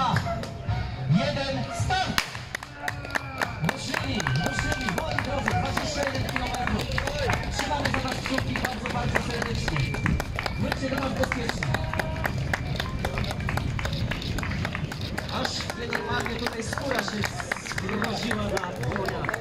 Dwa, jeden, start! Ruszyli, ruszyli, moi drodzy, 21 km. Trzymamy za Was kciuki bardzo, bardzo serdecznie. Wróćcie do nas bezpiecznie. Aż normalnie tutaj skóra się zgroziła na dłoniach.